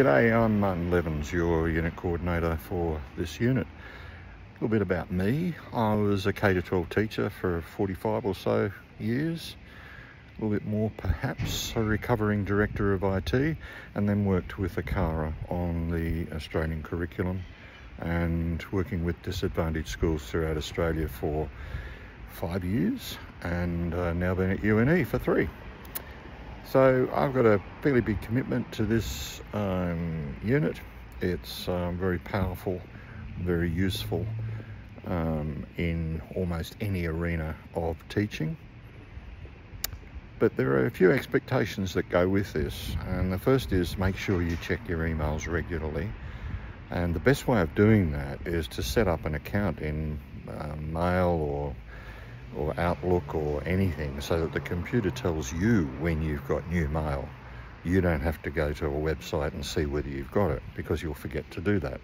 G'day, I'm Martin Levins, your unit coordinator for this unit. A little bit about me. I was a K-12 teacher for 45 or so years. A little bit more perhaps, a recovering director of IT and then worked with ACARA on the Australian curriculum and working with disadvantaged schools throughout Australia for five years and uh, now been at UNE for three. So I've got a fairly big commitment to this um, unit. It's um, very powerful, very useful um, in almost any arena of teaching. But there are a few expectations that go with this. And the first is make sure you check your emails regularly. And the best way of doing that is to set up an account in uh, Mail or or Outlook or anything so that the computer tells you when you've got new mail. You don't have to go to a website and see whether you've got it because you'll forget to do that.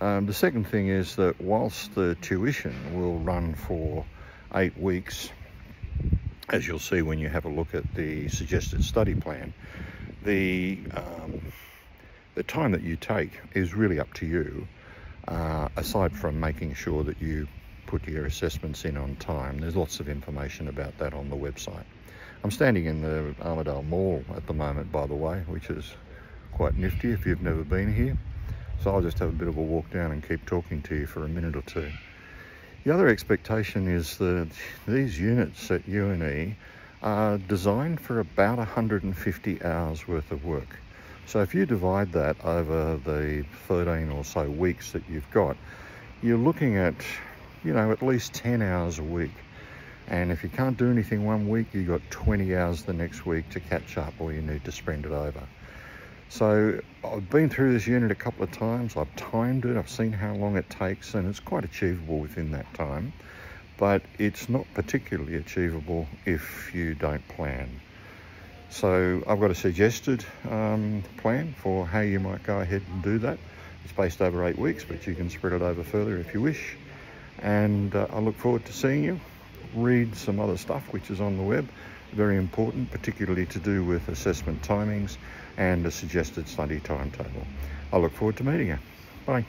Um, the second thing is that whilst the tuition will run for eight weeks, as you'll see when you have a look at the suggested study plan, the, um, the time that you take is really up to you, uh, aside from making sure that you put your assessments in on time. There's lots of information about that on the website. I'm standing in the Armidale Mall at the moment, by the way, which is quite nifty if you've never been here. So I'll just have a bit of a walk down and keep talking to you for a minute or two. The other expectation is that these units at UNE are designed for about 150 hours worth of work. So if you divide that over the 13 or so weeks that you've got, you're looking at you know, at least 10 hours a week. And if you can't do anything one week, you've got 20 hours the next week to catch up or you need to spread it over. So I've been through this unit a couple of times. I've timed it. I've seen how long it takes and it's quite achievable within that time. But it's not particularly achievable if you don't plan. So I've got a suggested um, plan for how you might go ahead and do that. It's based over eight weeks, but you can spread it over further if you wish and uh, I look forward to seeing you. Read some other stuff which is on the web, very important, particularly to do with assessment timings and a suggested study timetable. I look forward to meeting you. Bye.